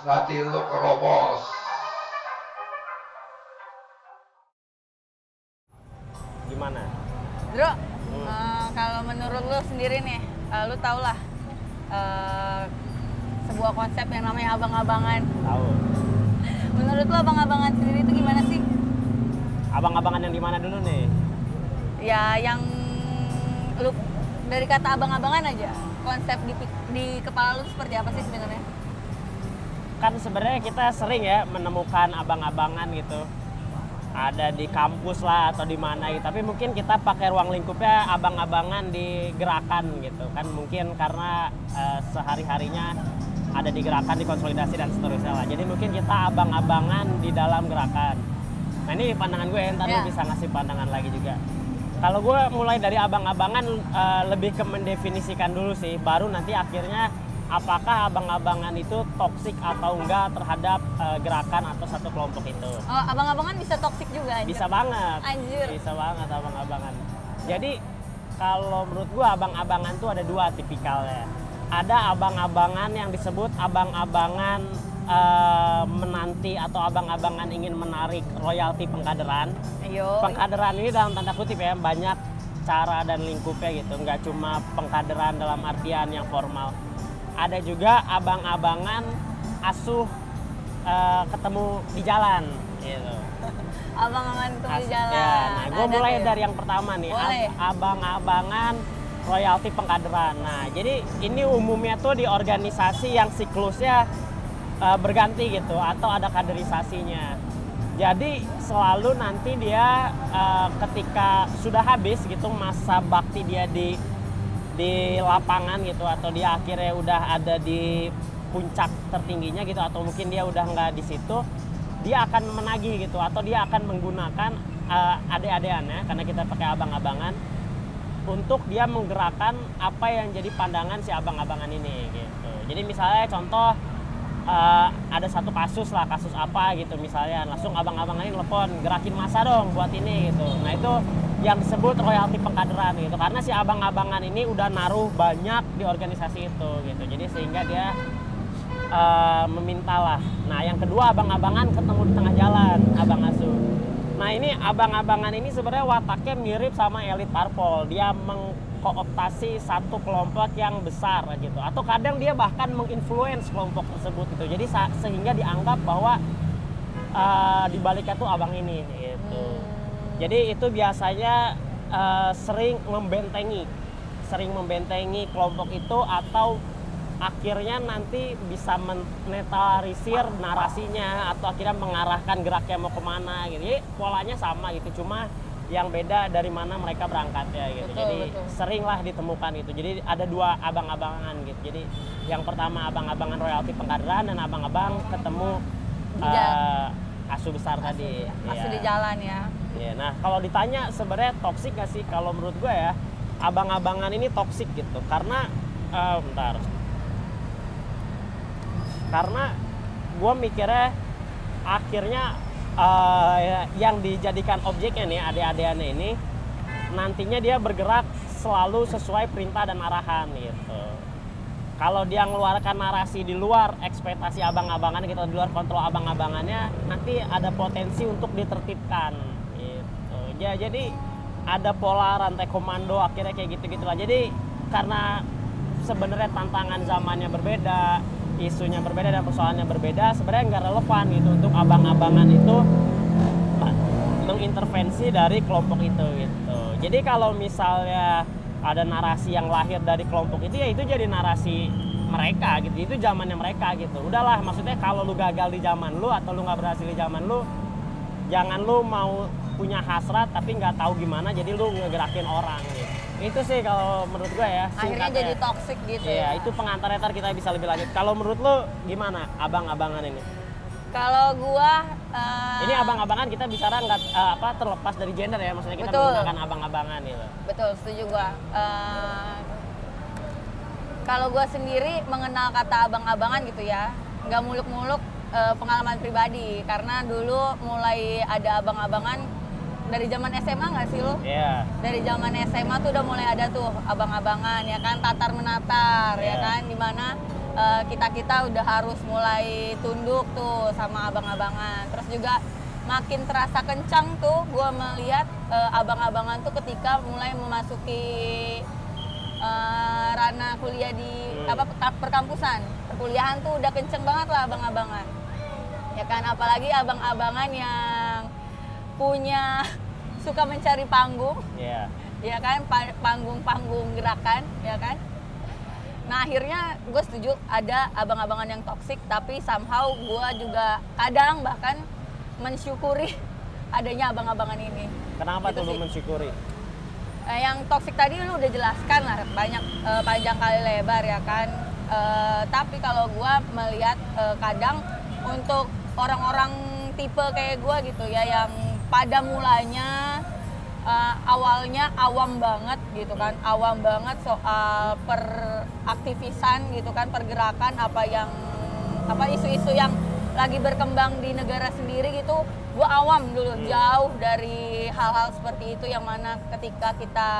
nanti lu kerobos Gimana? Bro, Hmm. eh, kalau menurut lu sendiri nih, eh, lu tau lah eh, sebuah konsep yang namanya abang-abangan. Tahu. Menurut lu abang-abangan sendiri itu gimana sih? Abang-abangan yang di mana dulu nih? Ya yang lu dari kata abang-abangan aja, konsep di, di kepala lu seperti apa sih sebenarnya? Kan sebenarnya kita sering ya menemukan abang-abangan gitu. Ada di kampus lah atau di mana gitu. Tapi mungkin kita pakai ruang lingkupnya abang-abangan di gerakan gitu. Kan mungkin karena eh, sehari-harinya ada di gerakan, di konsolidasi dan seterusnya lah. Jadi mungkin kita abang-abangan di dalam gerakan. Nah ini pandangan gue, ntar lu Ya. bisa ngasih pandangan lagi juga. Kalau gue mulai dari abang-abangan eh, lebih ke mendefinisikan dulu sih, baru nanti akhirnya apakah abang-abangan itu toksik atau enggak terhadap eh, gerakan atau satu kelompok itu. Oh, abang-abangan bisa toksik juga anjir. Bisa banget. Anjir. Bisa banget abang-abangan. Jadi kalau menurut gua abang-abangan tuh ada dua tipikalnya. Ada abang-abangan yang disebut abang-abangan eh, menanti atau abang-abangan ingin menarik royalti pengkaderan. Ayo. Pengkaderan ini dalam tanda kutip ya banyak cara dan lingkupnya gitu, nggak cuma pengkaderan dalam artian yang formal. Ada juga abang-abangan asuh eh, ketemu di jalan gitu. Abang-abangan itu di jalan. Ya, nah, gue mulai dari yang pertama nih, abang-abangan royalti pengkaderan. Nah, jadi ini umumnya tuh di organisasi yang siklusnya uh, berganti gitu, atau ada kaderisasinya. Jadi selalu nanti dia uh, ketika sudah habis gitu masa bakti dia di di lapangan gitu atau dia akhirnya udah ada di puncak tertingginya gitu atau mungkin dia udah nggak di situ dia akan menagih gitu atau dia akan menggunakan uh, adik-adikannya karena kita pakai abang-abangan untuk dia menggerakkan apa yang jadi pandangan si abang-abangan ini gitu. Jadi misalnya contoh uh, ada satu kasus lah kasus apa gitu misalnya langsung abang-abangan ini telepon gerakin masa dong buat ini gitu. Nah itu yang disebut royalti pengkaderan gitu karena si abang-abangan ini udah naruh banyak di organisasi itu gitu. Jadi sehingga dia uh, meminta lah. Nah yang kedua abang-abangan ketemu di tengah jalan abang asuh. Nah ini abang-abangan ini sebenarnya wataknya mirip sama elit parpol. Dia mengkooptasi satu kelompok yang besar gitu. Atau kadang dia bahkan menginfluence kelompok tersebut gitu. Jadi sehingga dianggap bahwa uh, di baliknya tuh abang ini gitu. Jadi itu biasanya uh, sering membentengi, sering membentengi kelompok itu atau akhirnya nanti bisa menetralisir narasinya atau akhirnya mengarahkan geraknya mau ke mana gitu. Jadi polanya sama gitu, cuma yang beda dari mana mereka berangkat ya gitu. Betul, Jadi betul. seringlah ditemukan itu. Jadi ada dua abang-abangan gitu. Jadi yang pertama abang-abangan royalti pengkaderan dan abang-abang ketemu Di uh, asu besar tadi. Masih Iya. di jalan ya. Iya, nah kalau ditanya sebenarnya toksik gak sih? Kalau menurut gue ya, abang-abangan ini toksik gitu. Karena, eh, bentar. Karena gue mikirnya akhirnya ya- yang dijadikan objeknya nih, adik-adikannya ini, nantinya dia bergerak selalu sesuai perintah dan arahan gitu. Kalau dia mengeluarkan narasi di luar ekspektasi abang-abangan gitu, di luar kontrol abang-abangannya, nanti ada potensi untuk ditertibkan. Ya jadi ada pola rantai komando akhirnya kayak gitu-gitu lah. Jadi karena sebenarnya tantangan zamannya berbeda, isunya berbeda dan persoalannya berbeda, sebenarnya nggak relevan gitu untuk abang-abangan itu mengintervensi dari kelompok itu gitu. Jadi kalau misalnya ada narasi yang lahir dari kelompok itu ya itu jadi narasi mereka gitu. Itu zamannya mereka gitu. Udahlah maksudnya kalau lu gagal di zaman lu atau lu nggak berhasil di zaman lu jangan lu mau punya hasrat tapi nggak tahu gimana jadi lu ngegerakin orang gitu. Itu sih kalau menurut gue ya. Akhirnya jadi toxic gitu Iya, ya. itu pengantarnya ntar kita bisa lebih lanjut. Kalau menurut lu gimana abang-abangan ini? Kalau gua eh, Ini abang-abangan kita bicara nggak eh, apa terlepas dari gender ya, maksudnya kita Betul. menggunakan abang-abangan gitu. betul setuju gua. Eh, kalau gua sendiri mengenal kata abang-abangan gitu ya, nggak muluk-muluk pengalaman pribadi karena dulu mulai ada abang-abangan dari zaman SMA nggak sih lo? Iya. Dari zaman SMA tuh udah mulai ada tuh abang-abangan ya kan tatar menatar ya Iya. kan di mana kita kita udah harus mulai tunduk tuh sama abang-abangan. Terus juga makin terasa kencang tuh gue melihat eh, abang-abangan tuh ketika mulai memasuki eh, ranah kuliah di Hmm. apa per- perkampusan perkuliahan tuh udah kenceng banget lah abang-abangan ya kan apalagi abang-abangan yang punya suka mencari panggung. Iya. ya kan Pa- panggung-panggung gerakan ya kan? Nah akhirnya gue setuju ada abang-abangan yang toksik tapi somehow gue juga kadang bahkan mensyukuri adanya abang-abangan ini. Kenapa Gitu tuh lu mensyukuri? Eh, yang toksik tadi lu udah jelaskan lah banyak eh, panjang kali lebar ya kan? Eh, tapi kalau gua melihat eh, kadang untuk orang-orang tipe kayak gua gitu ya yang pada mulanya eh, awalnya awam banget gitu kan. Awam banget soal peraktivisan gitu kan pergerakan apa yang apa isu-isu yang lagi berkembang di negara sendiri gitu. Gue awam dulu jauh dari hal-hal seperti itu yang mana ketika kita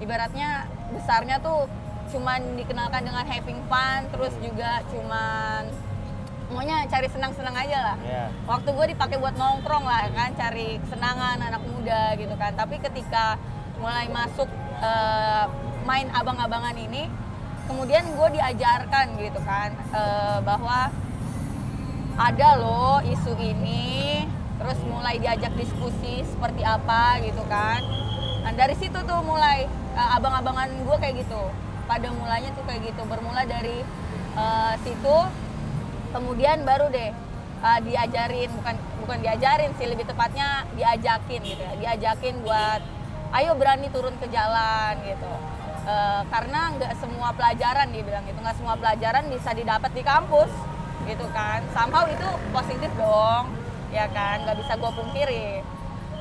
ibaratnya besarnya tuh cuman dikenalkan dengan having fun terus juga cuman maunya cari senang-senang aja lah. Iya. waktu gue dipakai buat nongkrong lah kan cari kesenangan anak muda gitu kan. Tapi ketika mulai masuk eh, main abang-abangan ini kemudian gue diajarkan gitu kan eh, bahwa ada loh isu ini terus mulai diajak diskusi seperti apa gitu kan. Nah dari situ tuh mulai eh, abang-abangan gue kayak gitu. Pada mulanya tuh kayak gitu. Bermula dari eh, situ kemudian baru deh uh, diajarin bukan bukan diajarin sih lebih tepatnya diajakin gitu ya. Diajakin buat ayo berani turun ke jalan gitu. Uh, karena nggak semua pelajaran dia bilang gitu nggak semua pelajaran bisa didapat di kampus gitu kan. Somehow itu positif dong ya kan nggak bisa gue pungkiri.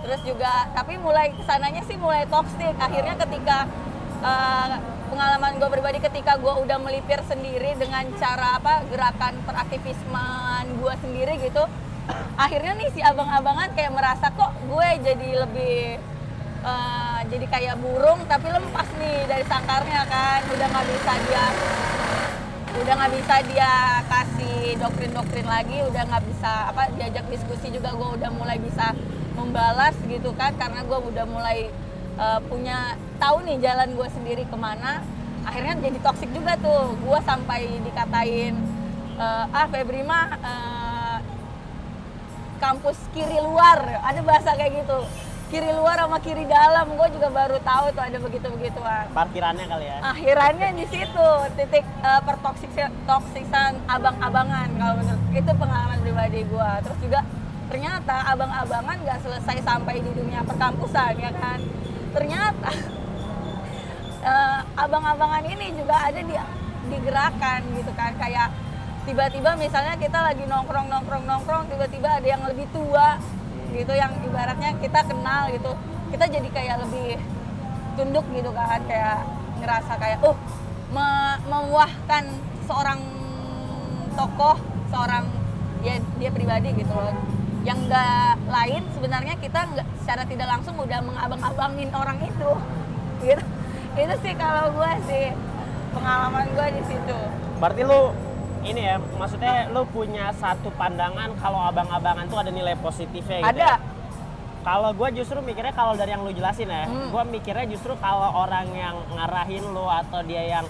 Terus juga tapi mulai ke sananya sih mulai toxic. Akhirnya ketika uh, pengalaman gue pribadi ketika gue udah melipir sendiri dengan cara apa gerakan peraktivisman gue sendiri gitu akhirnya nih si abang-abangan kayak merasa kok gue jadi lebih uh, jadi kayak burung tapi lepas nih dari sangkarnya kan. Udah nggak bisa dia udah nggak bisa dia kasih doktrin-doktrin lagi udah nggak bisa apa diajak diskusi juga gue udah mulai bisa membalas gitu kan karena gue udah mulai uh, punya tahu nih jalan gue sendiri ke mana akhirnya jadi toksik juga tuh. Gue sampai dikatain uh, ah Febri mah uh, kampus kiri luar. Ada bahasa kayak gitu. Kiri luar sama kiri dalam. Gue juga baru tahu tuh ada begitu begituan Parkirannya kali ya. akhirannya di situ titik uh, pertoksisan abang-abangan kalau menurut itu pengalaman pribadi gue terus juga ternyata abang-abangan nggak selesai sampai di dunia perkampusan ya kan? Ternyata uh, abang-abangan ini juga ada di di gerakan gitu kan. Kayak tiba-tiba misalnya kita lagi nongkrong nongkrong nongkrong tiba-tiba ada yang lebih tua gitu yang ibaratnya kita kenal gitu. Kita jadi kayak lebih tunduk gitu kan kayak ngerasa kayak oh me- memuahkan seorang tokoh seorang dia dia pribadi gitu loh. Yang nggak lain sebenarnya kita nggak secara tidak langsung udah mengabang-abangin orang itu gitu itu sih kalau gue sih pengalaman gue di situ Berarti lu ini ya, maksudnya lu punya satu pandangan kalau abang-abangan tuh ada nilai positifnya gitu. ada ya? Kalau gue justru mikirnya kalau dari yang lu jelasin ya, Hmm. gue mikirnya justru kalau orang yang ngarahin lu atau dia yang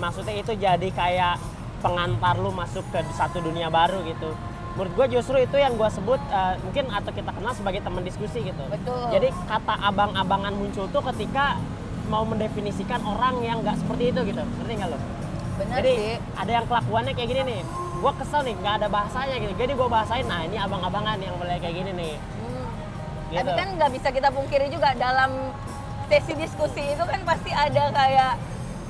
maksudnya itu jadi kayak pengantar lu masuk ke satu dunia baru gitu. Menurut gue justru itu yang gue sebut eh, mungkin atau kita kenal sebagai teman diskusi gitu. Betul. Jadi kata abang-abangan muncul tuh ketika mau mendefinisikan orang yang nggak seperti itu gitu. Ngerti nggak lo? bener Jadi sih ada yang kelakuannya kayak gini nih. Gue kesel nih, nggak ada bahasanya gitu. Jadi gue bahasain, nah ini abang-abangan yang mulai kayak gini nih. Hmm. Gitu. Tapi kan nggak bisa kita pungkiri juga dalam sesi diskusi itu kan pasti ada kayak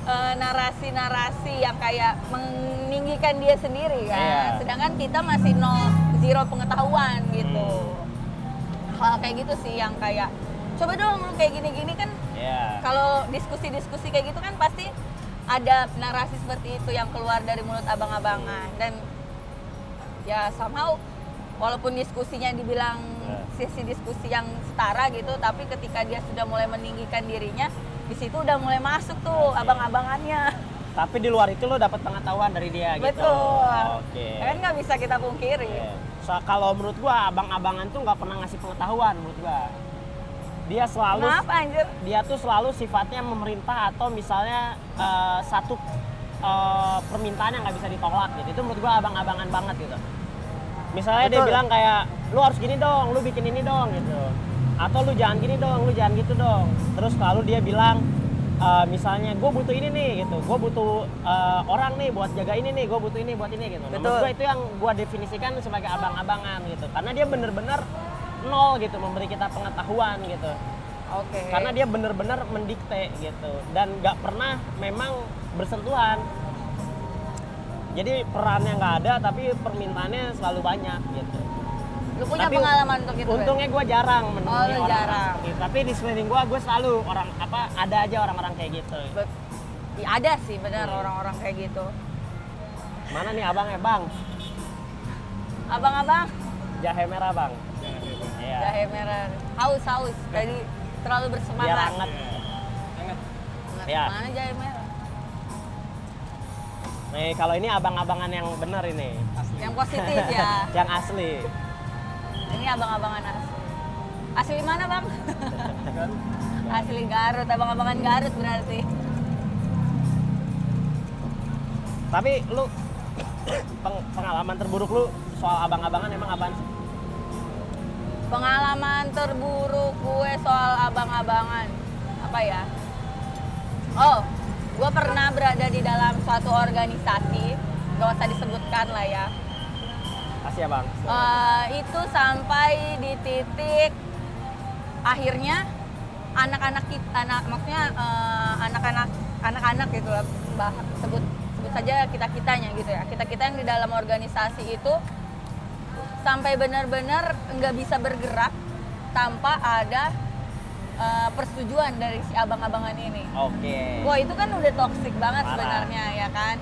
eh, narasi-narasi yang kayak meninggikan dia sendiri kan. Iya. Sedangkan kita masih nol zero pengetahuan gitu. Hal kayak gitu sih yang kayak coba dong lu kayak gini-gini kan Iya. kalau diskusi-diskusi kayak gitu kan pasti ada narasi seperti itu yang keluar dari mulut abang-abangan dan ya somehow walaupun diskusinya dibilang Ya. sisi diskusi yang setara gitu tapi ketika dia sudah mulai meninggikan dirinya di situ udah mulai masuk tuh abang-abangannya Tapi di luar itu lo dapat pengetahuan dari dia gitu. betul Oke. Ya kan nggak bisa kita pungkiri Iya. So, kalau menurut gua abang-abangan tuh nggak pernah ngasih pengetahuan menurut gua. Dia selalu kenapa anjir dia tuh selalu sifatnya memerintah atau misalnya eh, satu eh, permintaan yang nggak bisa ditolak gitu. Itu menurut gua abang-abangan banget gitu. Misalnya dia Betul. bilang kayak lu harus gini dong, lu bikin ini dong gitu. Atau lu jangan gini dong, lu jangan gitu dong. Terus lalu dia bilang eh, misalnya gue butuh ini nih gitu, gue butuh eh, orang nih buat jaga ini nih, gue butuh ini buat ini gitu. Nah, Betul. gue itu yang gue definisikan sebagai abang-abangan gitu, karena dia bener-bener nol gitu memberi kita pengetahuan gitu. Oke. Karena dia bener-bener mendikte gitu. Dan nggak pernah memang bersentuhan. Jadi perannya nggak ada tapi permintaannya selalu banyak gitu. Lu punya Tapi pengalaman untuk itu untungnya gue jarang menemui Oh, orang jarang. seperti itu. tapi di sekeliling gue gue selalu orang apa ada aja orang-orang kayak gitu. Bet- Ya, ada sih benar Iya. orang-orang kayak gitu. Mana nih abang ya bang. Abang-abang? Jahe merah bang iya. Jahe merah. Haus haus. Tadi terlalu biar bersemangat hangat. Hangat. Ya. mana jahe merah? Nih kalau ini abang-abangan yang bener ini. Yang positif ya. Yang asli. Ini abang-abangan asli. Asli mana bang? Asli Garut. Abang-abangan Garut berarti. Tapi lu peng- pengalaman terburuk lu soal abang-abangan emang apaan sih? Pengalaman terburuk gue soal abang-abangan. Apa ya? Oh gue pernah berada di dalam suatu organisasi. Gak usah disebutkan lah ya. Kasih ya bang. Eh, itu sampai di titik akhirnya anak-anak kita anak maksudnya eh, anak-anak anak-anak gitu lah. Bah, sebut sebut saja kita kitanya gitu ya. Kita kita yang di dalam organisasi itu sampai benar-benar nggak bisa bergerak tanpa ada eh, persetujuan dari si abang-abangan ini Oke. Wah itu kan udah toxic banget sebenarnya ya kan.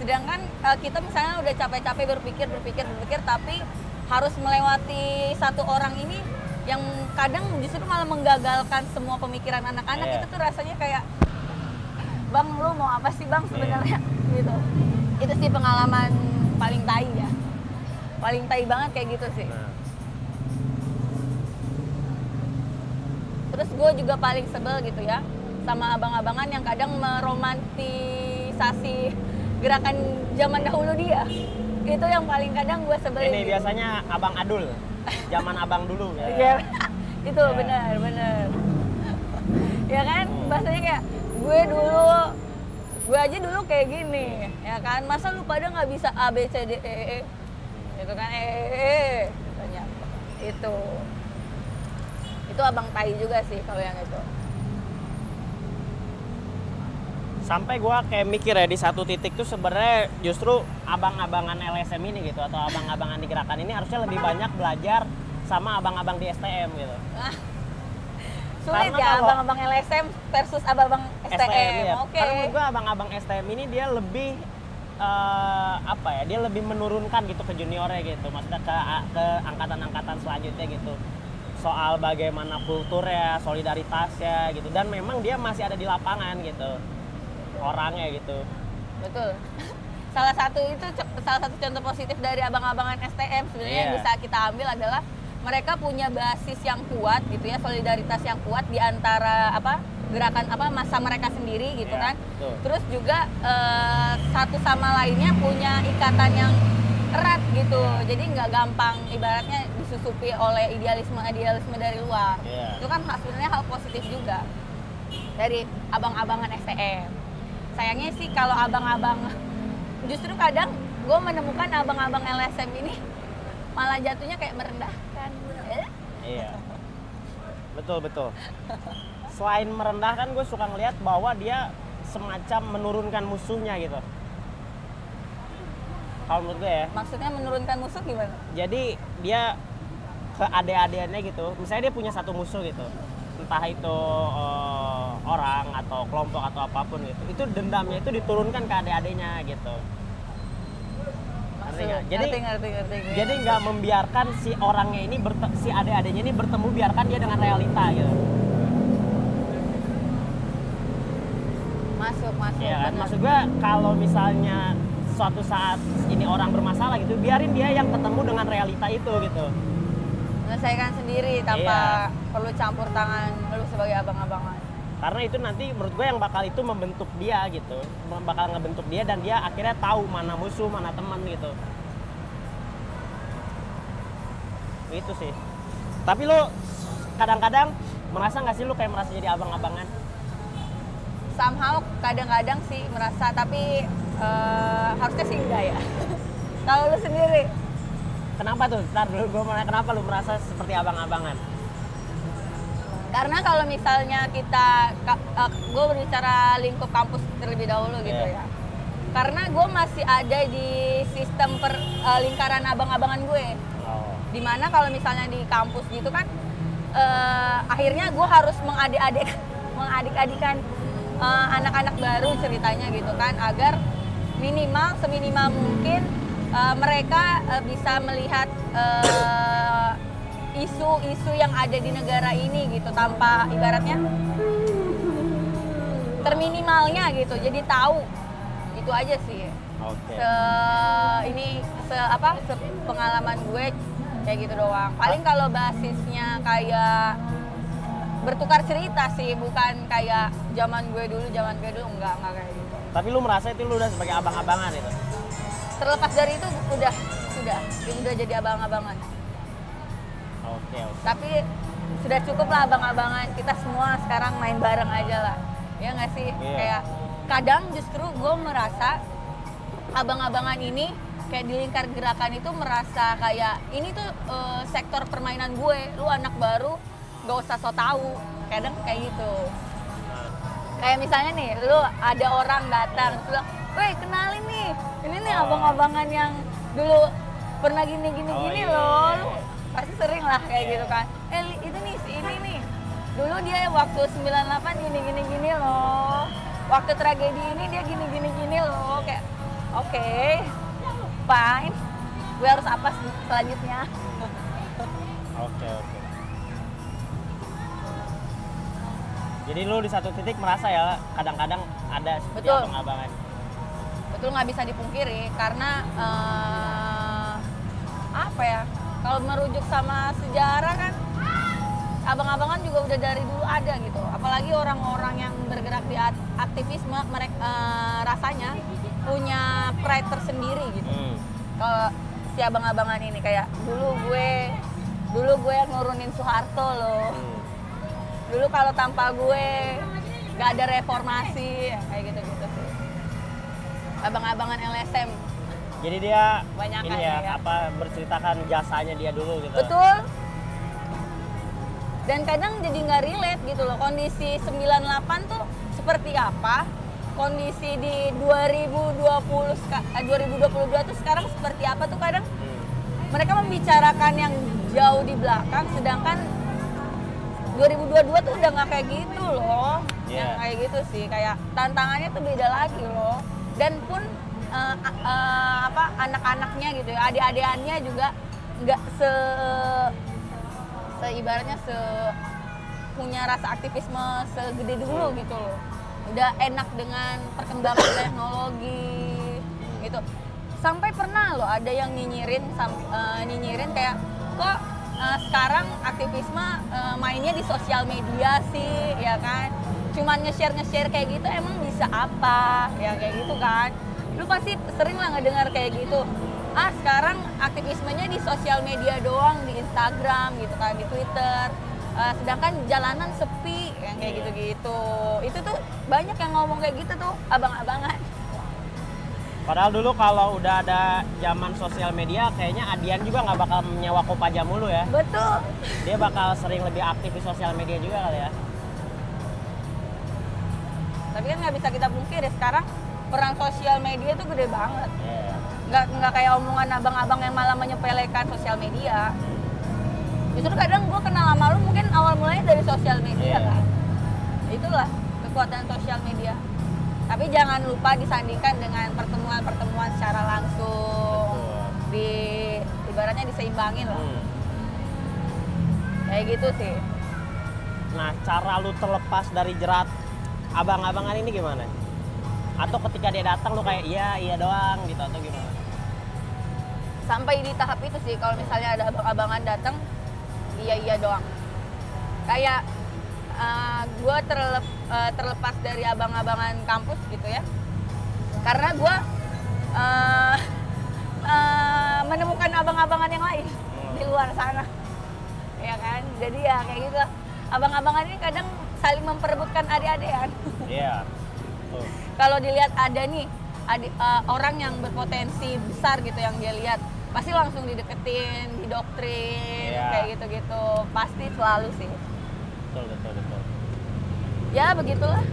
Sedangkan eh, kita misalnya udah capek-capek berpikir, berpikir, berpikir, tapi harus melewati satu orang ini yang kadang justru malah menggagalkan semua pemikiran anak-anak Iya. itu tuh rasanya kayak bang lu mau apa sih bang sebenarnya gitu. Itu sih pengalaman paling tai ya. Paling tai banget kayak gitu sih. Nah, Terus gue juga paling sebel gitu ya sama abang-abangan yang kadang meromantisasi gerakan zaman dahulu dia. Itu yang paling kadang gue sebelin. ini gitu. biasanya abang adul. Zaman abang dulu. ya. Iya. itu Ya. benar, benar. ya kan? Hmm. Bahasanya kayak gue dulu gue aja dulu kayak gini, ya kan? Masa lu pada nggak bisa A B C D E E? E? Itu kan E E E. Katanya. Itu. Itu abang tai juga sih kalau yang itu. Sampai gua kayak mikir ya di satu titik tuh sebenarnya justru abang-abangan LSM ini gitu atau abang-abangan di gerakan ini harusnya lebih banyak belajar sama abang-abang di STM gitu. Sulit Karena ya abang-abang LSM versus abang-abang STM. ya. Oke. Karena menurut gua abang-abang STM ini dia lebih eh, apa ya? Dia lebih menurunkan gitu ke juniornya gitu. Maksudnya ke ke angkatan-angkatan selanjutnya gitu. Soal bagaimana kulturnya, solidaritasnya gitu. Dan memang dia masih ada di lapangan gitu. Orangnya gitu. Betul. salah satu itu salah satu contoh positif dari abang-abangan STM sebenarnya yang Iya. bisa kita ambil adalah mereka punya basis yang kuat gitu ya, solidaritas yang kuat di antara apa gerakan apa masa mereka sendiri gitu Iya, kan. betul. Terus juga eh, satu sama lainnya punya ikatan yang erat gitu. Iya. Jadi nggak gampang ibaratnya disusupi oleh idealisme-idealisme dari luar. Iya. Itu kan sebenarnya hal positif juga dari abang-abangan STM. Sayangnya sih kalau abang-abang justru kadang gue menemukan abang-abang LSM ini malah jatuhnya kayak merendahkan. Iya. Betul betul. Selain merendahkan, gue suka ngelihat bahwa dia semacam menurunkan musuhnya gitu. Kalau menurut gue ya. Maksudnya menurunkan musuh gimana? Jadi dia ke adik-adiknya gitu. Misalnya dia punya satu musuh gitu. Entah itu eh, orang atau kelompok atau apa pun gitu. Itu dendamnya itu diturunkan ke adik-adiknya gitu. Ngerti nggak? Jadi ngerti, ngerti, ngerti. gue. jadi nggak membiarkan si orangnya ini si adik-adiknya ini bertemu biarkan dia dengan realita gitu. Masuk, masuk. Iya kan? bener. Maksud gua kalau misalnya suatu saat ini orang bermasalah gitu, biarin dia yang ketemu dengan realita itu gitu. menyelesaikan sendiri tanpa Iya. perlu campur tangan lu sebagai abang-abangan. Karena itu nanti menurut gue yang bakal itu membentuk dia gitu, bakal ngebentuk dia dan dia akhirnya tahu mana musuh, mana teman gitu. Itu sih. Tapi lo kadang-kadang merasa nggak sih lo kayak merasa jadi abang-abangan? Somehow kadang-kadang sih merasa tapi eh, harusnya sih enggak ya. Kalau lu sendiri Kenapa tuh? Ntar dulu gue mau kenapa lu merasa seperti abang-abangan? Karena kalau misalnya kita, gue berbicara lingkup kampus terlebih dahulu gitu Iya. ya. Karena gue masih ada di sistem per, eh, lingkaran abang-abangan gue. Oh. Di mana kalau misalnya di kampus gitu kan, eh, akhirnya gue harus mengadik-adik, mengadik-adikan eh, anak-anak baru ceritanya gitu kan, agar minimal seminimal mungkin eh, mereka eh, bisa melihat eh, isu-isu yang ada di negara ini gitu tanpa ibaratnya terminimalnya gitu jadi tahu. Itu aja sih. Oke. se ini se apa se pengalaman gue kayak gitu doang. Paling kalau basisnya kayak bertukar cerita sih bukan kayak zaman gue dulu zaman gue dulu enggak enggak kayak gitu Tapi lu merasa itu lu udah sebagai abang-abangan itu? terlepas dari itu udah udah udah jadi abang-abangan Oke, oke. tapi sudah cukup lah abang-abangan kita semua sekarang main bareng aja lah ya nggak sih Iya. kayak kadang justru gue merasa abang-abangan ini kayak di lingkar gerakan itu merasa kayak ini tuh eh, sektor permainan gue lu anak baru gak usah so tau. Kadang kayak gitu. Kayak misalnya nih lu ada orang datang terus bilang weh kenalin nih. Ini nih Oh. abang-abangan yang dulu pernah gini gini Oh, gini iya, loh. iya, lu iya. pasti sering lah kayak Iya. gitu kan. Eh itu nih si ini nih. Dulu dia waktu 98 gini gini gini loh. Waktu tragedi ini dia gini gini gini loh. Kayak oke fine. Gue harus apa sel- selanjutnya? Oke, oke. Jadi lu di satu titik merasa ya kadang-kadang ada seperti Betul. abang-abangan. betul nggak bisa dipungkiri karena eh, apa ya kalau merujuk sama sejarah kan abang-abangan juga udah dari dulu ada gitu apalagi orang-orang yang bergerak di aktivisme mereka rasanya punya pride tersendiri gitu Hmm. kalau si abang-abangan ini kayak dulu gue dulu gue nurunin Soeharto loh Hmm. Dulu kalau tanpa gue nggak ada reformasi kayak gitu gitu sih abang-abangan LSM Jadi dia Banyakan ini ya, ya. apa berceritakan jasanya dia dulu gitu. betul dan kadang jadi nggak relate gitu loh kondisi 98 tuh seperti apa kondisi di 2020 seka- eh, 2022 tuh sekarang seperti apa tuh kadang Hmm. mereka membicarakan yang jauh di belakang sedangkan 2022 tuh udah nggak kayak gitu loh. Yang Iya. kayak gitu sih kayak tantangannya tuh beda lagi loh. Dan pun a- eh, apa anak-anaknya gitu ya adik-adikannya juga nggak se seibaratnya se punya rasa aktivisme segede dulu gitu loh. Udah enak dengan perkembangan teknologi gitu. Sampai pernah loh ada yang nyinyirin sam- eh, nyinyirin kayak kok eh, sekarang aktivisme eh, mainnya di sosial media sih ya kan? Cuman nge-share nge-share kayak gitu emang bisa apa? Ya kayak gitu kan? Lu pasti sering lah ngedengar kayak gitu. Ah sekarang aktivismenya di sosial media doang di Instagram gitu kan di Twitter. Eh, sedangkan jalanan sepi yang kayak Iya. gitu-gitu. Itu tuh banyak yang ngomong kayak gitu tuh abang-abangan Padahal dulu kalau udah ada zaman sosial media, kayaknya Adian juga nggak bakal menyewa Kopaja mulu ya. betul Dia bakal sering lebih aktif di sosial media juga kali ya. tapi kan nggak bisa kita pungkiri sekarang peran sosial media tuh gede banget Iya. nggak nggak kayak omongan abang-abang yang malah menyepelekan sosial media justru kadang gue kenal sama lu mungkin awal mulanya dari sosial media Iya. kan itulah kekuatan sosial media tapi jangan lupa disandingkan dengan pertemuan-pertemuan secara langsung Betul. di ibaratnya diseimbangin lah Hmm. kayak gitu sih Nah, cara lu terlepas dari jerat abang-abangan ini gimana? Atau ketika dia datang lu kayak iya iya doang gitu atau gimana? sampai di tahap itu sih kalau misalnya ada abang-abangan datang iya iya doang kayak gue terlep, eh, terlepas dari abang-abangan kampus gitu ya karena gue eh, eh, menemukan abang-abangan yang lain di luar sana ya kan jadi ya kayak gitu lah. abang-abangan ini kadang saling memperebutkan adik-adikan Iya. Tuh. kalau dilihat ada nih adik, eh, orang yang berpotensi besar gitu yang dia lihat pasti langsung dideketin, didoktrin Iya. kayak gitu-gitu pasti selalu sih Betul betul betul. Ya begitulah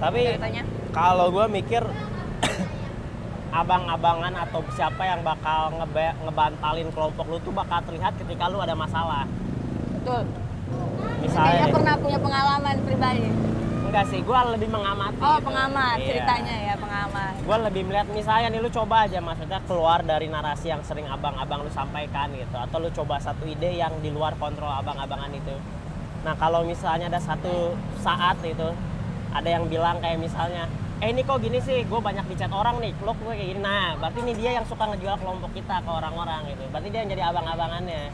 Tapi ceritanya kalau gue mikir abang-abangan atau siapa yang bakal ngebantalin kelompok lu tuh bakal terlihat ketika lu ada masalah. betul Misalnya, nih, pernah punya pengalaman pribadi enggak sih, gue lebih mengamati. oh gitu. pengamat Iya. ceritanya ya pengamat gue lebih melihat misalnya nih lu coba aja maksudnya keluar dari narasi yang sering abang-abang lu sampaikan gitu atau lu coba satu ide yang di luar kontrol abang-abangan itu nah kalau misalnya ada satu saat itu ada yang bilang kayak misalnya eh ini kok gini sih? Gue banyak dicat orang nih. Lo gue kayak gini. Nah berarti ini dia yang suka ngejual kelompok kita ke orang-orang gitu. Berarti dia yang jadi abang-abangannya.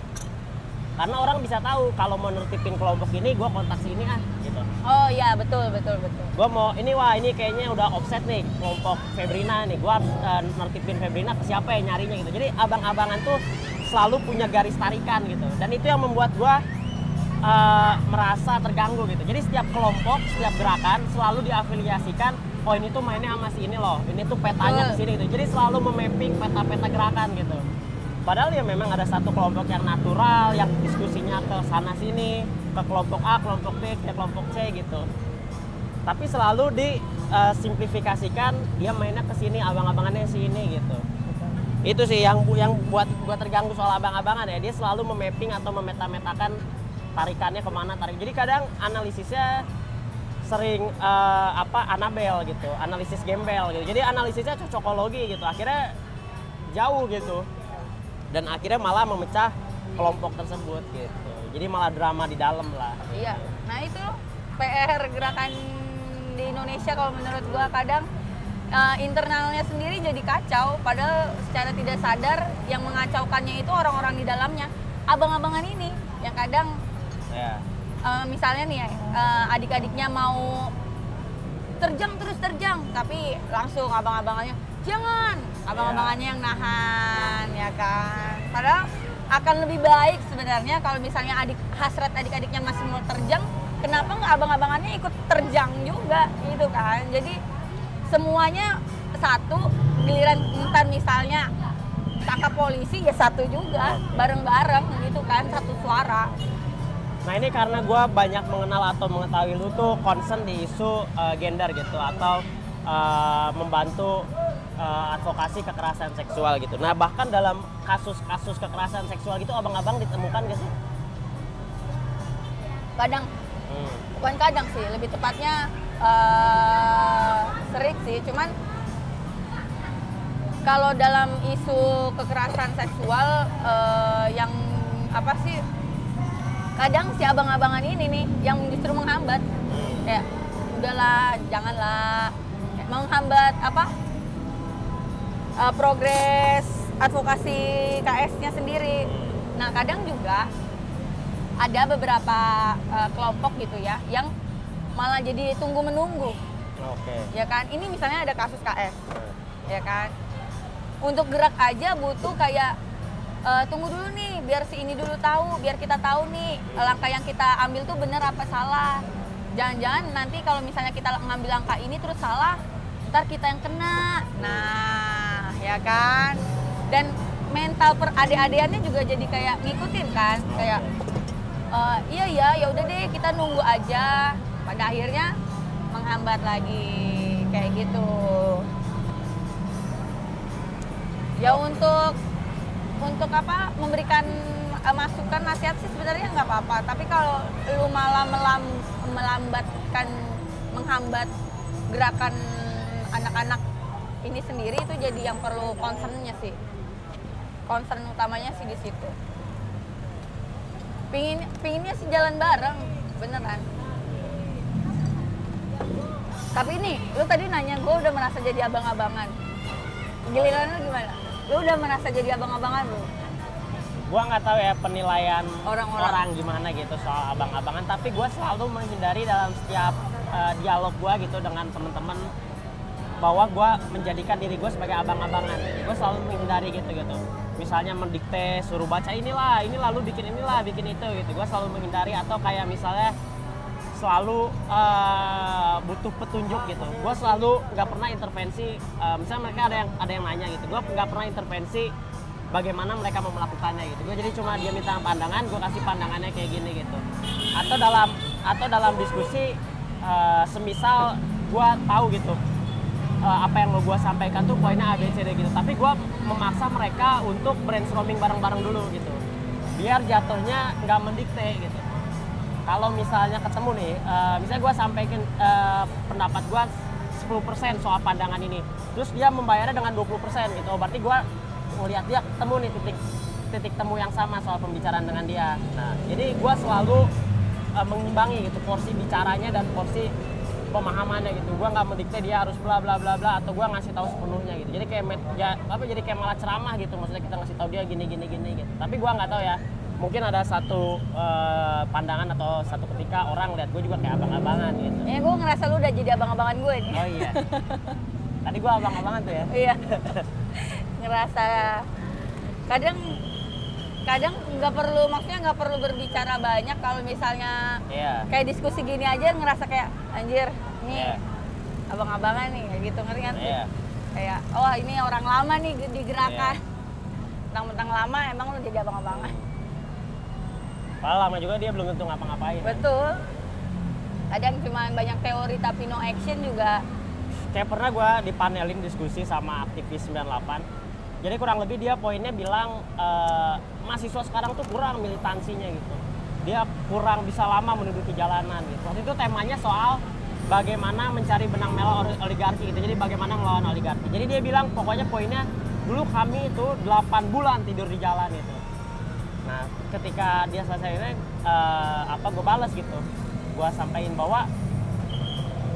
Karena orang bisa tahu kalau mau nertipin kelompok ini gue kontak sini ah gitu. Oh ya betul betul betul. Gue mau ini wah ini kayaknya udah offset nih kelompok Febrina nih. Gue harus eh, nertipin Febrina ke siapa yang nyarinya gitu. Jadi abang-abangan tuh selalu punya garis tarikan gitu. Dan itu yang membuat gue eh, merasa terganggu gitu jadi setiap kelompok setiap gerakan selalu diafiliasikan oh ini tuh mainnya sama si ini loh ini tuh petanya ke sini gitu jadi selalu memapping peta-peta gerakan gitu Padahal ya memang ada satu kelompok yang natural, yang diskusinya ke sana sini, ke kelompok A, kelompok B, ke kelompok C gitu. Tapi selalu disimplifikasikan dia mainnya ke sini, abang-abangannya sini gitu. Itu sih yang bu- yang buat gua terganggu soal abang-abangan ya. Dia selalu memapping atau memeta-metakan tarikannya ke mana tarik. Jadi kadang analisisnya sering eh, apa Anabel gitu, analisis gembel gitu. Jadi analisisnya cocokologi gitu. Akhirnya jauh gitu dan akhirnya malah memecah kelompok tersebut gitu jadi malah drama di dalam lah Iya. Nah itu PR gerakan di Indonesia kalau menurut gua kadang eh, internalnya sendiri jadi kacau padahal secara tidak sadar yang mengacaukannya itu orang-orang di dalamnya abang-abangan ini yang kadang ya. Eh, misalnya nih eh, adik-adiknya mau terjang terus terjang tapi langsung abang-abangannya jangan! Abang-abangannya yang nahan ya kan? Padahal akan lebih baik sebenarnya kalau misalnya adik hasrat adik-adiknya masih mau terjang kenapa nggak abang-abangannya ikut terjang juga gitu kan? Jadi semuanya satu giliran entar misalnya tangkap polisi ya satu juga bareng-bareng gitu kan? Satu suara nah ini karena gue banyak mengenal atau mengetahui lu tuh concern di isu eh, gender gitu atau eh, membantu eh, advokasi kekerasan seksual gitu. Nah bahkan dalam kasus-kasus kekerasan seksual gitu abang-abang ditemukan gak sih? Kadang. Hmm. bukan kadang sih lebih tepatnya eh sering sih. Cuman kalau dalam isu kekerasan seksual eh, yang apa sih kadang si abang-abangan ini nih yang justru menghambat. Ya udahlah janganlah. Menghambat apa? Eh, progres advokasi KS-nya sendiri. Nah kadang juga ada beberapa eh, kelompok gitu ya yang malah jadi tunggu menunggu oke. Ya kan? Ini misalnya ada kasus KS ya kan? Untuk gerak aja butuh kayak eh, tunggu dulu nih biar si ini dulu tahu biar kita tahu nih langkah yang kita ambil tuh bener apa salah. Jangan-jangan nanti kalau misalnya kita ngambil langkah ini terus salah ntar kita yang kena. Nah ya kan? Dan mental per adik-adikannya juga jadi kayak ngikutin kan? Kayak "Eh, iya iya ya udah deh kita nunggu aja. Pada akhirnya menghambat lagi. Kayak gitu. Ya untuk untuk apa? Memberikan eh, masukan nasihat sih sebenarnya nggak apa-apa. Tapi kalau lu malah melam, melambatkan menghambat gerakan anak-anak ini sendiri itu jadi yang perlu concernnya sih. Concern utamanya sih di situ. Pingin pinginnya sih jalan bareng beneran. Tapi nih lu tadi nanya gue udah merasa jadi abang-abangan. Giliran lu gimana lu udah merasa jadi abang-abangan lu gua nggak tahu ya penilaian Orang-orang. orang gimana gitu soal abang-abangan tapi gua selalu menghindari dalam setiap uh, dialog gua gitu dengan teman-teman bahwa gua menjadikan diri gue sebagai abang-abangan. Gue selalu menghindari gitu gitu. Misalnya mendikte suruh baca inilah ini lalu bikin inilah bikin itu gitu. Gue selalu menghindari atau kayak misalnya selalu uh, butuh petunjuk gitu. Gue selalu nggak pernah intervensi uh, misalnya mereka ada yang ada yang nanya gitu. Gue nggak pernah intervensi bagaimana mereka mau melakukannya gitu. Gue jadi cuma dia minta pandangan gue kasih pandangannya kayak gini gitu. Atau dalam atau dalam diskusi uh, semisal gue tahu gitu uh, apa yang mau gue sampaikan tuh poinnya A B C D gitu. Tapi gue memaksa mereka untuk brainstorming bareng-bareng dulu gitu. Biar jatuhnya nggak mendikte gitu kalau misalnya ketemu nih uh, misalnya gue sampaikan uh, pendapat gue 10% soal pandangan ini. Terus dia membayarnya dengan 20% gitu. Berarti gue ngelihat dia ketemu nih titik titik temu yang sama soal pembicaraan dengan dia. Nah jadi gue selalu uh, mengimbangi gitu porsi bicaranya dan porsi pemahamannya gitu. Gue nggak mendikte dia harus bla bla bla bla atau gue ngasih tahu sepenuhnya gitu. Jadi kayak ya, apa jadi kayak malah ceramah gitu. Maksudnya kita ngasih tahu dia gini gini gini gitu. Tapi gue nggak tahu ya mungkin ada satu uh, pandangan atau satu ketika orang lihat gue juga kayak abang-abangan gitu. Ya gue ngerasa lu udah jadi abang-abangan gue nih. Oh iya. Tadi gue abang-abangan tuh ya. Iya. Ngerasa kadang kadang nggak perlu maksudnya nggak perlu berbicara banyak kalau misalnya iya. kayak diskusi gini aja ngerasa kayak anjir nih Iya. abang-abangan nih kayak gitu ngerti kan? Iya. Kayak oh ini orang lama nih di gerakan. Mentang-mentang lama emang lu jadi abang-abangan lama juga dia belum tentu ngapa-ngapain. Betul. Kadang cuma banyak teori tapi no action juga. Kayak pernah gue dipanelin diskusi sama aktivis 98 jadi kurang lebih dia poinnya bilang eh, mahasiswa sekarang tuh kurang militansinya gitu. Dia kurang bisa lama menduduki jalanan gitu. Waktu itu temanya soal bagaimana mencari benang merah oli- oligarki gitu. Jadi bagaimana melawan oligarki. Jadi dia bilang pokoknya poinnya dulu kami itu 8 bulan tidur di jalan itu nah ketika dia selesai ini eh, apa gue balas gitu. Gue sampaikan bahwa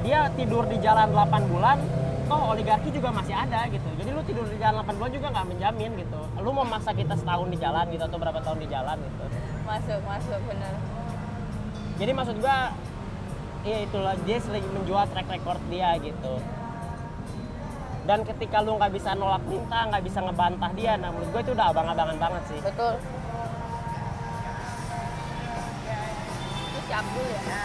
dia tidur di jalan 8 bulan toh oligarki juga masih ada gitu. Jadi lu tidur di jalan 8 bulan juga nggak menjamin gitu. Lu mau maksa kita setahun di jalan gitu atau berapa tahun di jalan gitu. Masuk masuk bener. Jadi maksud gua iya itulah dia lagi menjual track record dia gitu. Dan ketika lu nggak bisa nolak minta nggak bisa ngebantah dia nah menurut gue itu udah abang-abangan banget sih. Betul จำด้วยนะ